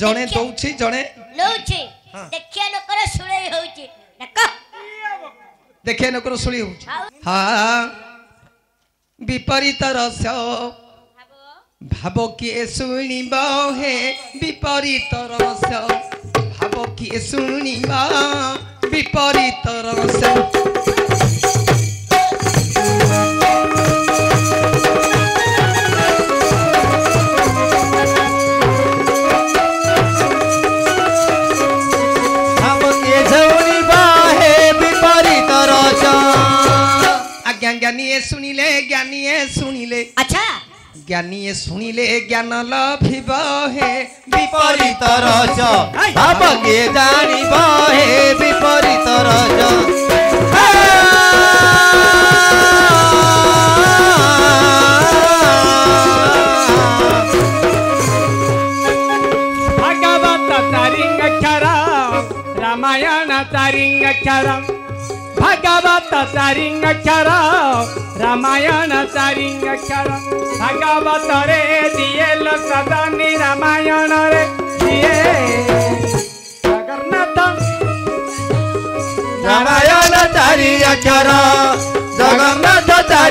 ଜଣେ ଦଉଛି ଜଣେ ନଉଛି ଦେଖିଆ ଲୋକର ଶୁଳେଇ ହଉଛି ଦେଖିଆ ଲୋକର ଶୁଳି ହଉଛି ହଁ ବିପରୀତ ରସ ଭାବ କିଏ ଶୁଣିବ ହେ ବିପରୀତ ରସ ଭାବ କିଏ ଶୁଣିବ ବିପରୀତ ରସ सुनी ले अच्छा ज्ञानी ये सुनी ले ज्ञान लाभिब हे विपरीत रज भाव के जानिब हे विपरीत रज भागवत तारिंग क्षरम रामायण तारिंग क्षरम भगवत तारिंग क्षर रामायण तारिंग क्षर भगवत रे दिए सदनी रामायण रे दिए जगन्नाथ रामायण तारी अक्षर जगन्नाथ तारी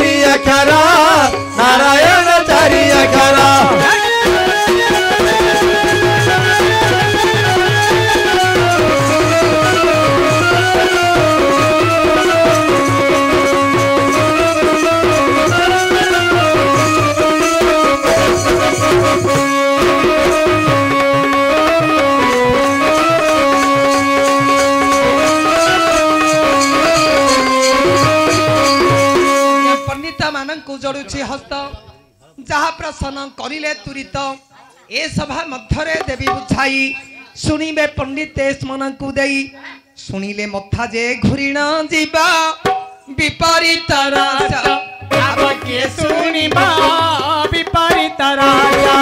ତୁରିତ ଏ ସଭା ମଧ୍ୟରେ ଦେବୀ ବୁଝାଇ ଶୁଣିବେ ପଣ୍ଡିତେଶମାନଙ୍କୁ ଦେଇ ଶୁଣିଲେ ମଥା ଯେ ଘୁରିଣ ଯିବା ବିପରୀତ ରାଜା କିଏ ଶୁଣିବା ବିପରୀତ ରାଜା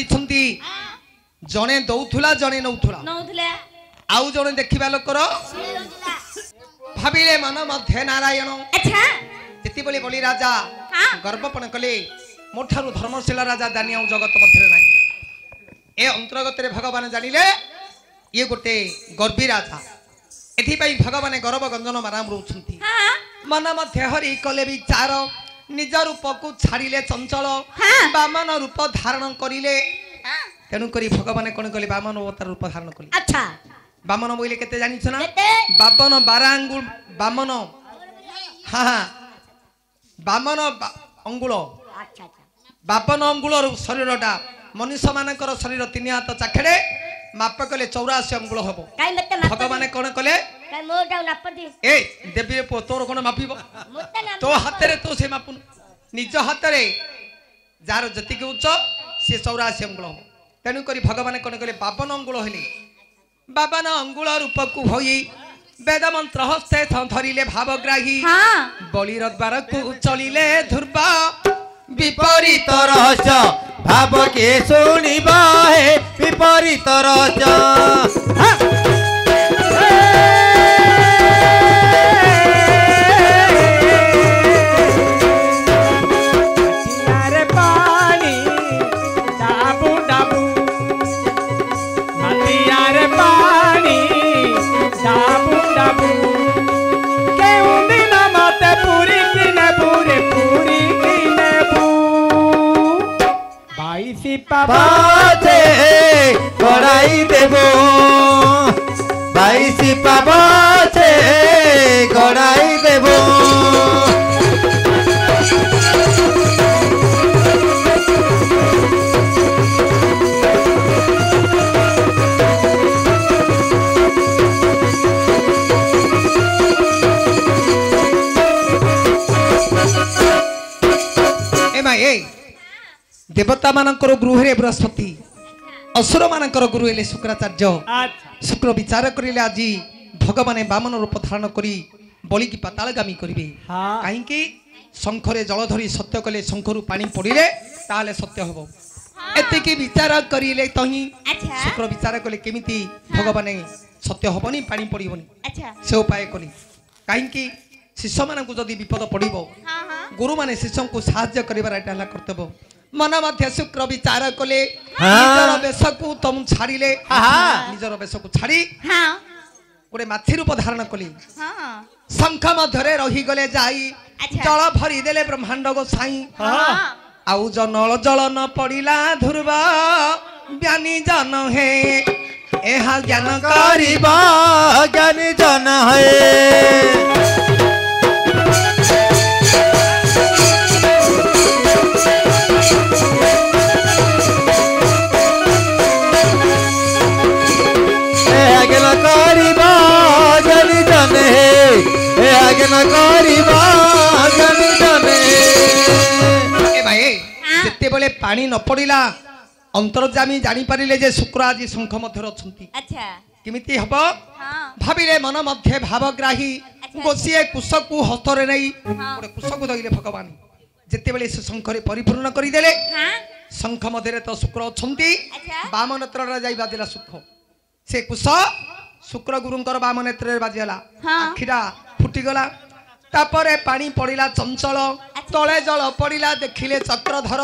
କରିଛନ୍ତି ଜଣେ ଦଉଥିଲା ଜଣେ ନଉଥିଲା ଆଉ ଜଣେ ଦେଖିବା ଲୋକର ଭାବିଲେ ମନ ମଧ୍ୟ ନାରାୟଣ ଯେତେବେଳେ ବଳି ରାଜା ଗର୍ବପଣ କଲେ ମୋ ଠାରୁ ଧର୍ମଶୀଳ ରାଜା ଦାନୀ ଆଉ ଜଗତ ମଧ୍ୟରେ ନାହିଁ ଏ ଅନ୍ତର୍ଗତରେ ଭଗବାନ ଜାଣିଲେ ଇଏ ଗୋଟେ ଗର୍ବୀ ରାଜା ଏଥିପାଇଁ ଭଗବାନ ଗୌରବ ଗଞ୍ଜନ ମାରାମ ରହୁଛନ୍ତି ମନ ମଧ୍ୟ ହରି କଲେ ବି ଚାର ନିଜ ରୂପକୁ ଛାଡ଼ିଲେ ଚଞ୍ଚଳ ବାମନ ରୂପ ଧାରଣ କରିଲେ ତେଣୁକରି ଭଗବାନ କଣ କଲେ ବାମନ ଅବତାର ରୂପ ଧାରଣ କଲେ ବାମନ ବୋଇଲେ କେତେ ଜାଣିଛ ନା ବାମନ ବାର ଆଙ୍ଗୁଳ ବାମନ ବାମନ ଅଙ୍ଗୁଳ ବାପନ ଅଙ୍ଗୁଳ ଶରୀରଟା ମଣିଷ ମାନଙ୍କର ଶରୀର ତିନି ହାତ ଚାଖେଡ଼େ ମାପ କଲେ ଚଉରାଅଶୀ ଅଙ୍ଗୁଳ ହବ ଭଗବାନ କଣ କଲେ ଏ ଦେବୀ ପୁଅ ତୋର କଣ ମାପିବ ତୋ ହାତରେ ତୁ ସେ ମାପୁନୁ ନିଜ ହାତରେ ଯାହାର ଯେତିକି ଉଚ୍ଚ ସେ ଚଉରାଅଶୀ ଅଙ୍ଗୁଳ ହବ ତେଣୁକରି ଭଗବାନ କଣ କଲେ ବାବନ ଅଙ୍ଗୁଳ ହେଲେ ବାବନ ଅଙ୍ଗୁଳ ରୂପକୁ ହୋଇ ବେଦମନ୍ତ୍ର ହସ୍ତେ ଧରିଲେ ଭାବଗ୍ରାହୀ ବଳିର ଦ୍ୱାରକୁ ଚଳିଲେ ଧ୍ରୁବ ବିପରୀତ ରହସ୍ୟ भाव के शुणी बाहे विपरीत रचा हाँ। পাবতে করাই দেব বাইশি পাবতে করাই দেব দেবতা মানকর গৃহে বৃহস্পতি অসুর মানকর গুরু হলে শুক্রাচার্য আচ্ছা। শুক্র বিচার করিলে আজি ভগবানে বামন রূপ ধারণ করি বলিকি পাতালগামী করিবে কাহিঁকি শঙ্খরে জল ধরি সত্য কলে শঙ্খরু পানি পড়িলে তাহলে সত্য হব এতিকি বিচার করিলে তহি শুক্র বিচার কলে কেমিতি ভগবানে সত্য হবনি পানি পড়িবনি সে উপায় কলি কাহিঁকি শিষ্যমানঙ্কু যদি বিপদ পড়িব গুরুমানে শিষ্যঙ্কু সাহায্য করিবার এটা হল কর্তব্য ମନ ମଧ୍ୟ ଶୁକ୍ର ବିଚାର କଲେ ନିଜର ବେଶକୁ ତମୁ ଛାଡ଼ିଲେ ନିଜର ବେଶକୁ ଛାଡ଼ି ଗୋଟେ ମାଛି ରୂପ ଧାରଣ କଲେ ଶଙ୍ଖ ମଧ୍ୟରେ ରହିଗଲେ ଯାଇ ଜଳ ଭରି ଦେଲେ ବ୍ରହ୍ମାଣ୍ଡ ଗୋସାଇ ଆଉ ଜନଳ ଜଳ ନ ପଡ଼ିଲା ଧ୍ରୁବ ଜ୍ଞାନୀ ଜନ ହେ ଏହା ଜ୍ଞାନ କରିବ ଜ୍ଞାନୀ ଜନ ହେ ପାଣି ନ ପଡ଼ିଲା ଅନ୍ତର୍ଜାମୀ ଜାଣିପାରିଲେ ଯେ ଶୁକ୍ର ଆଜି ଶଙ୍ଖ ମଧ୍ୟରେ ଅଛନ୍ତି କେମିତି ହବ ଭାବିଲେ ମନ ମଧ୍ୟେ ଭାବଗ୍ରାହୀ ଗୋଟିଏ କୁଶକୁ ହସ୍ତରେ ନେଇ ଗୋଟେ କୁଶକୁ ଧଇଲେ ଭଗବାନ ଯେତେବେଳେ ସେ ଶଙ୍ଖରେ ପରିପୂର୍ଣ୍ଣ କରିଦେଲେ ଶଙ୍ଖ ମଧ୍ୟରେ ତ ଶୁକ୍ର ଅଛନ୍ତି ବାମ ନେତ୍ରରେ ଯାଇ ବାଜିଲା ଶୁଖ ସେ କୁଶ ଶୁକ୍ର ଗୁରୁଙ୍କର ବାମ ନେତ୍ରରେ ବାଜିଗଲା ଆଖିଟା ଫୁଟିଗଲା ତାପରେ ପାଣି ପଡିଲା ଚଞ୍ଚଳ ତଳେ ଜଳ ପଡିଲା ଦେଖିଲେ ଚକ୍ରଧର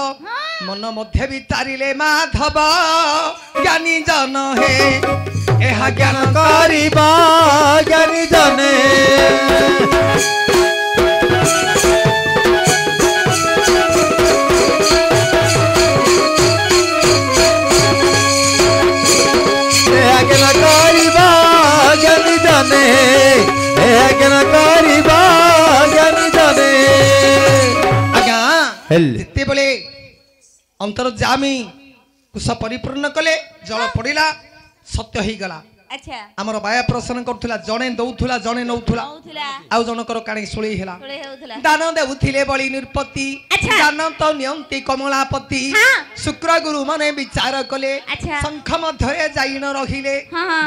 ମନ ମଧ୍ୟ ବି ତାରିଲେ ମାଧବ ଜ୍ଞାନୀ ଜନ ହେ ଏହା ଜ୍ଞାନ କରିବ ଜ୍ଞାନୀ ଜନେ ଏହା ଯେତେବେଳେ ଅନ୍ତର୍ଜାମୀକୁ ସପରିପୂର୍ଣ୍ଣ କଲେ ଜଳ ପଡିଲା ସତ୍ୟ ହେଇଗଲା ଆମର ବାୟା ପ୍ରସନ୍ନ କରୁଥିଲା ଜଣେ ଦଉଥିଲା ଜଣେ ନଉଥିଲା ଆଉ ଜଣଙ୍କର କାଣି ସୁଳେଇ ହେଲା ଦାନ ଦେଉଥିଲେ ବଳି ନିର୍ପତି ଦାନ କମଳାପତି ଶୁକ୍ର ଗୁରୁ ମାନେ ବିଚାର କଲେ ଶଙ୍ଖ ମଧ୍ୟରେ ଯାଇଣ ରହିଲେ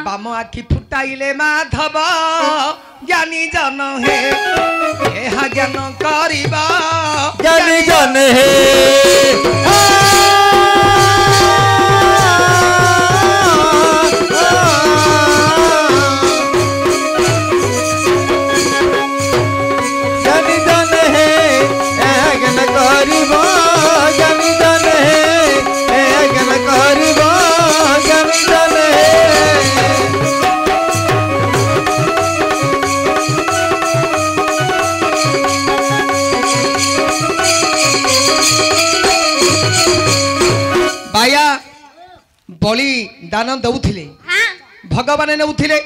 ବାମ ଆଖି फुटाइले माधव ज्ञानी जन हे ज्ञान करवा ज्ञानी जन हे দান দৌলে ভগবান নেউলে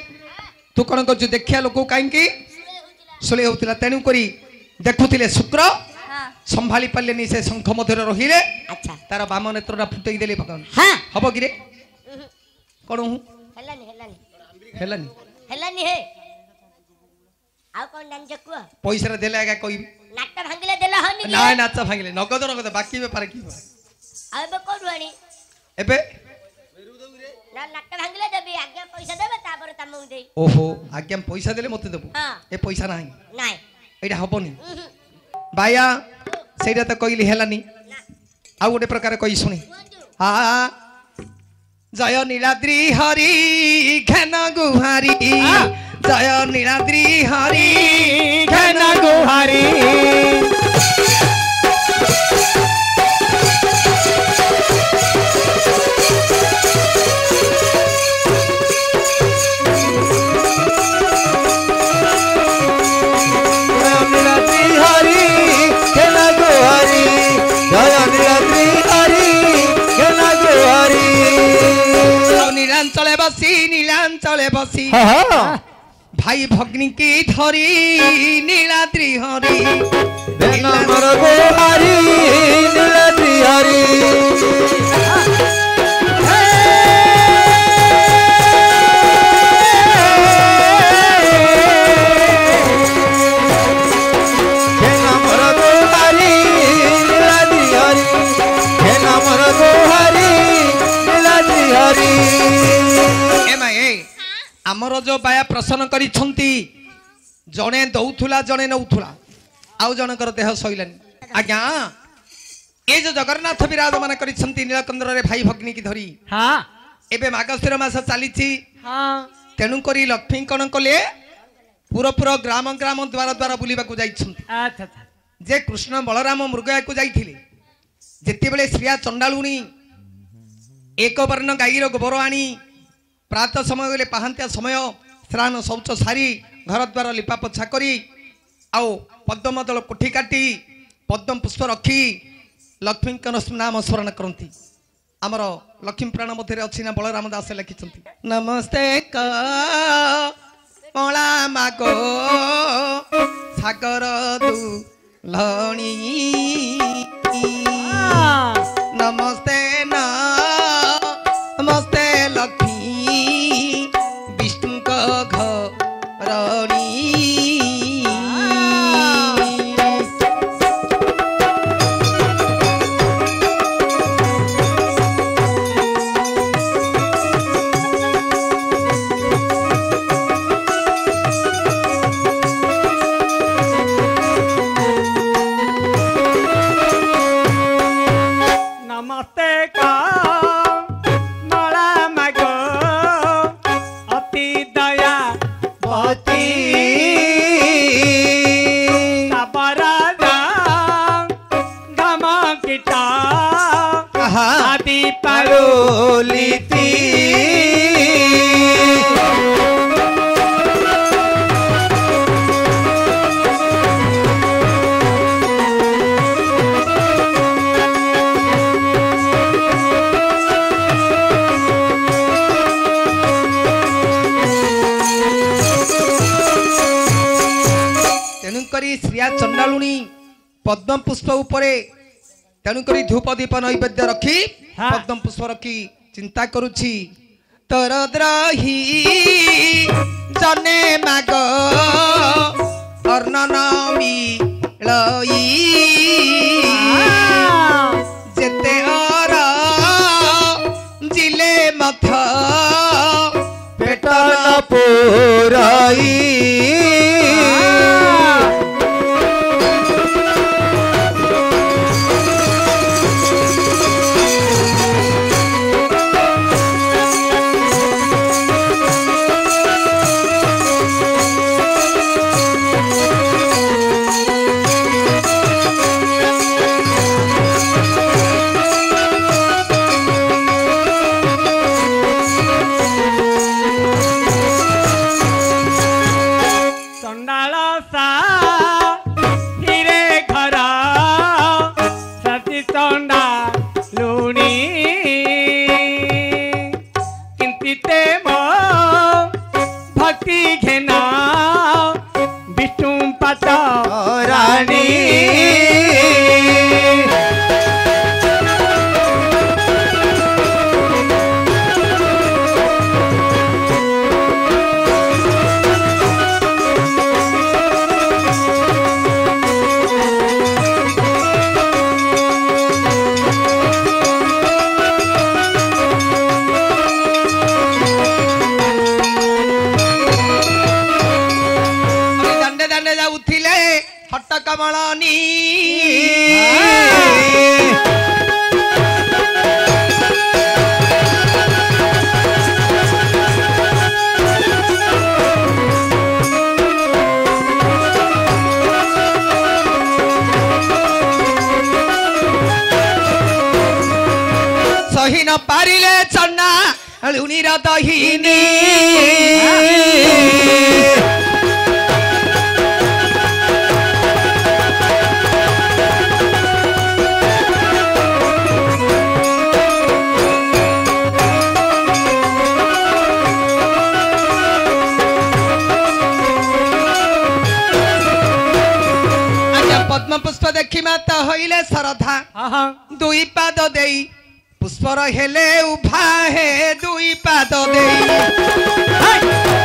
তু কন করছু দেখা লোক কী সোলে হোলা তেমকি দেখুলে শুক্র সম্ভালি পারলে সে শঙ্খ মধ্যে রহিলে তার বাম নেত্রটা ফুটাই দেলে ভগবান হব কি রে কন হু হেলানি হেলানি হে ଆଉ କଣ ଜାଣିଛ କୁହ ପଇସାରେ ଦେଲେ ଆଜ୍ଞା କହିବି ନାଟ ଭାଙ୍ଗିଲେ ଦେଲେ ହନି ନାଇଁ ନାଚ ଭାଙ୍ଗିଲେ ନଗଦ ନଗଦ ବାକି ବେପାର କି ଆଉ ଏବେ କୋଉଠୁ ଆଣି ଏବେ ନାଟ ଭାଙ୍ଗିଲେ ଦେବି ଆଜ୍ଞା ପଇସା ଦେବେ ତାପରେ ତମକୁ ଦେବି ଓହୋ ଆଜ୍ଞା ପଇସା ଦେଲେ ମୋତେ ଦେବୁ ଏ ପଇସା ନାହିଁ ନାଇଁ ଏଇଟା ହବନି ବାୟା ସେଇଟା ତ କହିଲି ହେଲାନି ଆଉ ଗୋଟେ ପ୍ରକାର କହି ଶୁଣି ଆ জয় নীলাদ্রি হরি ঘেন গুহারি জয় নীলাদ্রি হরি ঘেন গুহারি নীলাঞ্চলে বসি নীলাঞ্চলে বসি ভাই ভগ্নীকে ধরি নীলাদ্রি হরি নীলাদ্রি হরি ଆମର ଯେଉଁ ବାୟା ପ୍ରସନ୍ନ କରିଛନ୍ତି ଜଣେ ଦଉଥିଲା ଜଣେ ନଉଥିଲା ଆଉ ଜଣଙ୍କର ଦେହ ସହିଲାନି ଆଜ୍ଞା ଏ ଯୋଉ ଜଗନ୍ନାଥ ବିରାଜ ମାନେ କରିଛନ୍ତି ନୀଳକନ୍ଦ୍ରରେ ଭାଇ ଭଗ୍ନିକି ଧରି ଏବେ ମାଘସ୍ଥିର ମାସ ଚାଲିଛି ତେଣୁ କରି ଲକ୍ଷ୍ମୀ କଣ କଲେ ପୁରପୁର ଗ୍ରାମ ଗ୍ରାମ ଦ୍ଵାର ଦ୍ଵାର ବୁଲିବାକୁ ଯାଇଛନ୍ତି ଯେ କୃଷ୍ଣ ବଳରାମ ମୃଗୟାକୁ ଯାଇଥିଲେ ଯେତେବେଳେ ଶ୍ରିୟା ଚଣ୍ଡାଳୁଣୀ ଏକବର୍ଣ୍ଣ ଗାଈର ଗୋବର ଆଣି ପ୍ରାତଃ ସମୟ ଗଲେ ପାହାନ୍ତିଆ ସମୟ ସ୍ନାନ ଶୌଚ ସାରି ଘରଦ୍ୱାର ଲିପାପୋଛା କରି ଆଉ ପଦ୍ମଦଳ କୋଠି କାଟି ପଦ୍ମ ପୁଷ୍ପ ରଖି ଲକ୍ଷ୍ମୀଙ୍କ ନାମ ସ୍ମରଣ କରନ୍ତି ଆମର ଲକ୍ଷ୍ମୀପ୍ରାଣ ମଧ୍ୟରେ ଅଛି ନା ବଳରାମ ଦାସ ଲେଖିଛନ୍ତି ନମସ୍ତେ କଳାମାଗୋ ସାଗର ଲଣୀ त्रिया चण्डालुणी पद्म पुष्पे धूप दीप नैवेद्य रखी पद्म पुष्प रखी ଚିନ୍ତା କରୁଛି ତୋର ଦ୍ରୋହୀ ଜନେ ମାଗ ଅର୍ଣ୍ଣନମୀ ଲଇ ଯେତେ ଅର ଜିଲେ ମଥ ପେଟ ପୁରାଇ सा பட்ட கமலானி சகின பாரிலே சொன்ன உனிரதகினி ଲକ୍ଷ୍ମୀ ମାତା ହୋଇଲେ ଶରଧା ଦୁଇ ପାଦ ଦେଇ ପୁଷ୍ପର ହେଲେ ଉଭା ହେ ଦୁଇ ପାଦ ଦେଇ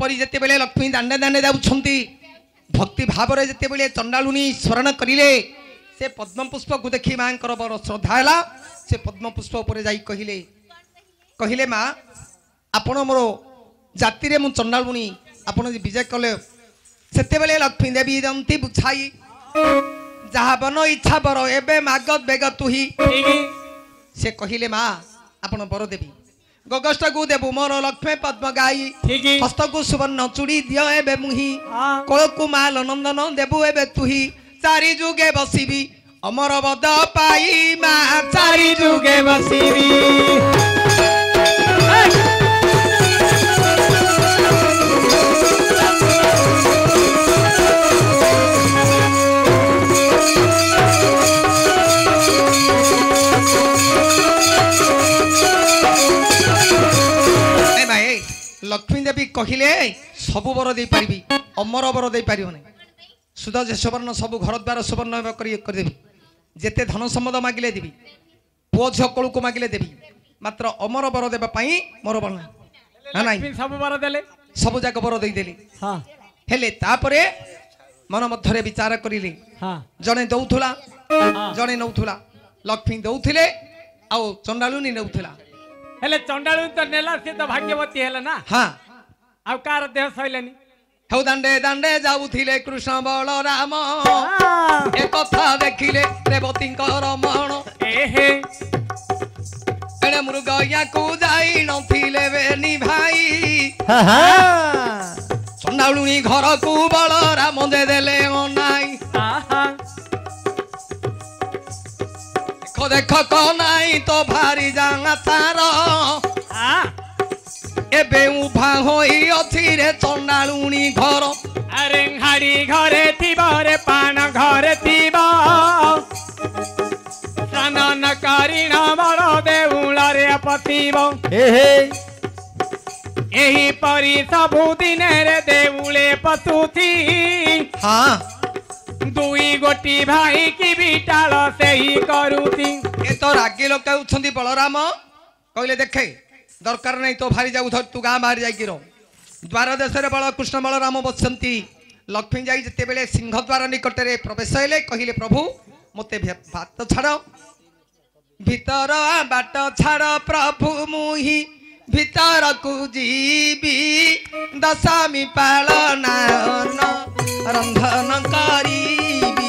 ପରି ଯେତେବେଳେ ଲକ୍ଷ୍ମୀ ଦାଣ୍ଡେ ଦାଣ୍ଡେ ଯାଉଛନ୍ତି ଭକ୍ତି ଭାବରେ ଯେତେବେଳେ ଚଣ୍ଡାଲୁଣୀ ସ୍ମରଣ କରିଲେ ସେ ପଦ୍ମପୁଷ୍ପକୁ ଦେଖି ମାଙ୍କର ବଡ଼ ଶ୍ରଦ୍ଧା ହେଲା ସେ ପଦ୍ମପୁଷ୍ପ ଉପରେ ଯାଇ କହିଲେ କହିଲେ ମା ଆପଣ ମୋର ଜାତିରେ ମୁଁ ଚଣ୍ଡାଲୁଣୀ ଆପଣ ଯଦି ବିଜୟ କଲେ ସେତେବେଳେ ଲକ୍ଷ୍ମୀ ଦେବୀ ଦନ୍ତି ବୁଝାଇ ଯାହା ବନ ଇଚ୍ଛା ବର ଏବେ ମାଗ ବେଗ ତୁହି ସେ କହିଲେ ମା ଆପଣ ବର ଦେବୀ গগষ্টকু দেবু মোর লক্ষ্মে পদ্ম গাই হস্তকু সুবর্ণ চুড়ি দিও এবে মুহি কোলকু মাল নন্দন দেবু এবে তুহি চারি যুগে বসিবি অমর বদ পাই মা চারি যুগে বসিবি ଲକ୍ଷ୍ମୀ ଦେବୀ କହିଲେ ସବୁ ବର ଦେଇପାରିବି ଅମର ବର ଦେଇପାରିବନି ସୁଧ ଯେ ସୁବର୍ଣ୍ଣ ସବୁ ଘରଦ୍ୱାର ସୁବର୍ଣ୍ଣ କରିଦେବି ଯେତେ ଧନ ସମ୍ପଦ ମାଗିଲେ ଦେବି ପୁଅ ଝିଅ କୋଳକୁ ମାଗିଲେ ଦେବି ମାତ୍ର ଅମର ବର ଦେବା ପାଇଁ ମୋର ବର ନାହିଁ ସବୁ ବର ଦେଲେ ସବୁ ଯାକ ବର ଦେଇଦେଲି ହେଲେ ତାପରେ ମନ ମଧ୍ୟରେ ବିଚାର କରିଲି ଜଣେ ଦଉଥିଲା ଜଣେ ନଉଥିଲା ଲକ୍ଷ୍ମୀ ଦଉଥିଲେ ଆଉ ଚଣ୍ଡାଲୁନି ନେଉଥିଲା ହେଲେ ଚଣ୍ଡାଳୁ ତ ନେଲା ସେ ତ ଭାଗ୍ୟବତୀ ହେଲେ ନା ଆଉ କାହାର ଦେହ ସଇଲାନି ହଉ ଦାଣ୍ଡେ ଦାଣ୍ଡେ ଯାଉଥିଲେ କୃଷ୍ଣ ବଳରାମ ଏ କଥା ଦେଖିଲେ ରେବତୀଙ୍କର ମଣ ଏହେ ଏଣେ ମୃଗୟାକୁ ଯାଇ ନଥିଲେ ବେନି ଭାଇ ଚଣ୍ଡାଳୁଣୀ ଘରକୁ ବଳରାମ ଦେଲେ ଅନାଇ ଦେଖ ତ ନାଇଁ ତ ଭାରି ଜାଣା ତାର ଏବେ ଉଭା ହୋଇ ଅଛି ରେ ଚଣ୍ଡାଳୁଣି ଘର ଆରେ ହାଡ଼ି ଘରେ ଥିବ ରେ ପାଣ ଘରେ ଥିବ ସ୍ନାନ କରିଣ ବଳ ଦେଉଳରେ ପତିବ ଏହିପରି ସବୁ ଦିନରେ ଦେଉଳେ ପତୁଥି ହଁ ଦୁଇ ଗୋଟି ଭାଇ କି ବିଟାଳ ସେହି କରୁଛି ଏ ତ ରାଗି ଲୋକ ହେଉଛନ୍ତି ବଳରାମ କହିଲେ ଦେଖେ ଦରକାର ନାହିଁ ତୋ ଭାରି ଯାଉ ତୁ ଗାଁ ବାହାରି ଯାଇକି ରହ ଦ୍ୱାର ଦେଶରେ ବଳକୃଷ୍ଣ ବଳରାମ ବସିଛନ୍ତି ଲକ୍ଷ୍ମୀ ଯାଇ ଯେତେବେଳେ ସିଂହଦ୍ୱାର ନିକଟରେ ପ୍ରବେଶ ହେଲେ କହିଲେ ପ୍ରଭୁ ମୋତେ ଭାତ ଛାଡ଼ ଭିତର ବାଟ ଛାଡ଼ ପ୍ରଭୁ ମୁହିଁ ଭିତର କୁ ଯିବି ଦଶମୀ ପାଳନ ରନ୍ଧନ କରିବି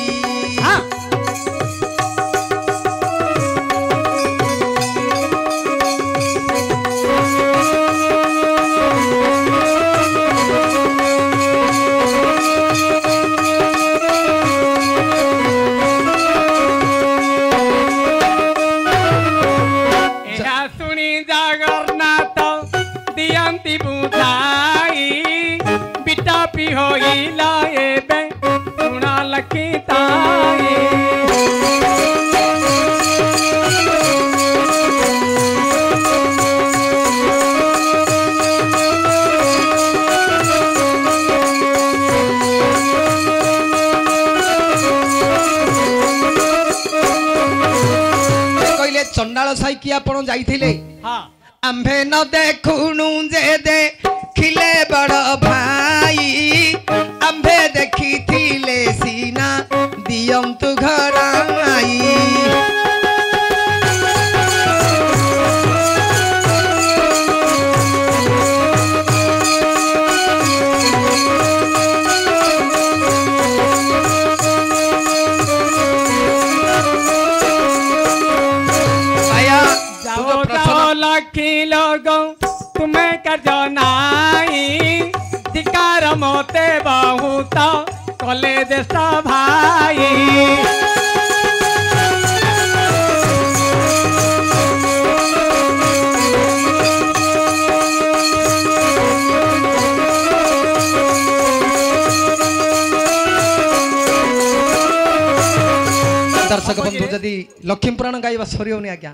ଆସନ୍ତୁ ଯଦି ଲକ୍ଷ୍ମୀ ପୁରାଣ ଗାଇବା ସରିବନି ଆଜ୍ଞା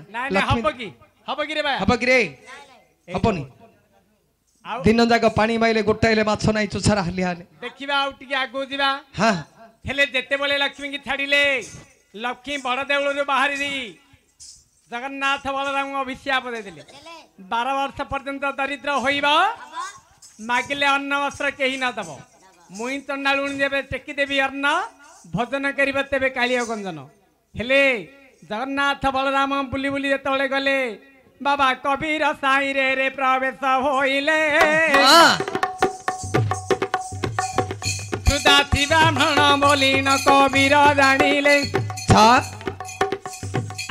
ହବ କି ରେ ହବନି ଦିନ ଯାକ ପାଣି ମାଇଲେ ଗୋଟାଇଲେ ମାଛ ନାହିଁ ଚୁଛାରା ହାଲି ହେଲେ ଦେଖିବା ଆଉ ଟିକେ ଆଗକୁ ଯିବା ହେଲେ ଯେତେବେଳେ ଲକ୍ଷ୍ମୀକି ଛାଡ଼ିଲେ ଲକ୍ଷ୍ମୀ ବଡ ଦେଉଳରୁ ବାହାରି ଜଗନ୍ନାଥ ବଳରାମ ଅଭିଶାପ ଦେଇଥିଲେ ବାର ବର୍ଷ ପର୍ଯ୍ୟନ୍ତ ଦରିଦ୍ର ହୋଇବ ମାଗିଲେ ଅନ୍ନ ବସ୍ତ୍ର କେହି ନ ଦେବ ମୁଇଁ ତଣ୍ଡାଳୁଣି ଯେବେ ଟେକିଦେବି ଅନ୍ନ ଭୋଜନ କରିବ ତେବେ କାଳିଆ ଗଞ୍ଜନ ହେଲେ ଜଗନ୍ନାଥ ବଳରାମ ବୁଲି ବୁଲି ଯେତେବେଳେ ଗଲେ ବାବା କବିର ସାଇରେ ରେ ପ୍ରବେଶ ହୋଇଲେ ସୁଦାତି ବ୍ରାହ୍ମଣ ବୋଲିଣ କବିର ଜାଣିଲେ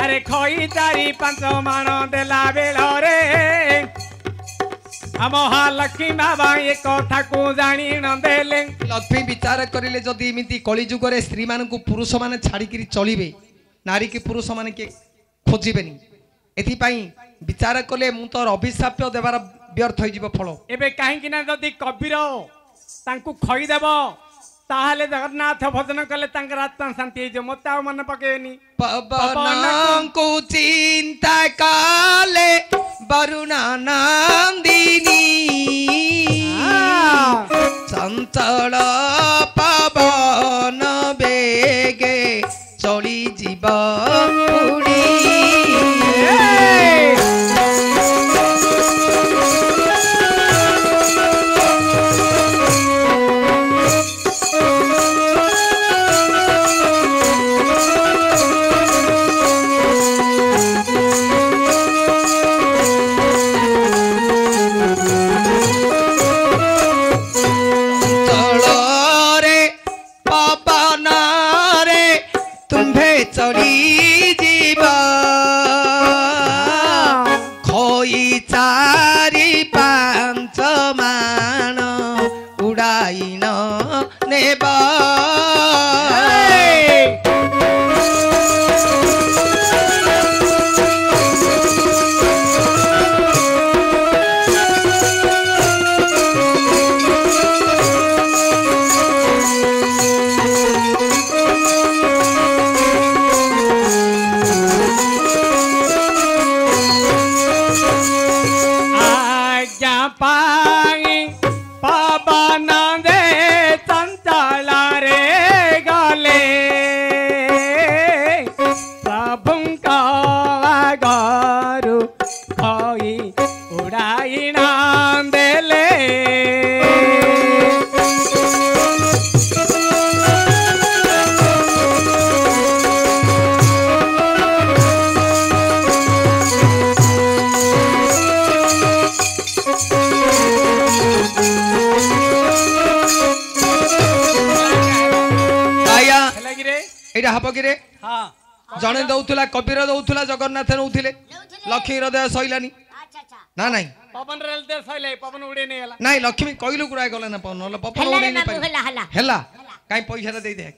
ଆରେ ଖଇ ଚାରି ପାଞ୍ଚ ମାଣ ଦେଲା ବେଳରେ মহালক্ষ্মী বাবা এ কথাকু জানি দেলে লক্ষ্মী বিচার করিলে যদি এমিতি কলিযুগরে স্ত্রী মানুষ পুরুষ মানে ছাড়িকি চলিবে ନାରୀ କି ପୁରୁଷମାନେ କିଏ ଖୋଜିବେନି ଏଥିପାଇଁ ବିଚାର କଲେ ମୁଁ ତୋର ଅଭିଶାପ୍ୟ ଦେବାର ବ୍ୟର୍ଥ ହେଇଯିବ ଫଳ ଏବେ କାହିଁକି ନା ଯଦି କବିର ତାଙ୍କୁ ଖଇଦେବ ତାହେଲେ ଜଗନ୍ନାଥ ଭଜନ କଲେ ତାଙ୍କର ଆତ୍ମା ଶାନ୍ତି ହେଇଯିବ ମୋତେ ଆଉ ମନେ ପକେଇବେନି ପବନଙ୍କୁ ଚିନ୍ତା କଲେ ବରୁଣ ମହାପକିରେ ଜଣେ ଦଉଥିଲା କବିର ଦଉଥିଲା ଜଗନ୍ନାଥ ନଉଥିଲେ ଲକ୍ଷ୍ମୀର ଦେହ ସଇଲାନି ନା ନାଇଁ ନାଇଁ ଲକ୍ଷ୍ମୀ କହିଲୁ ଗୁଡାଏ ଗଲେ ନା ପବନ ହେଲା ପବନ ଉଡେଇ ହେଲା କାଇଁ ପଇସାଟା ଦେଇଦେ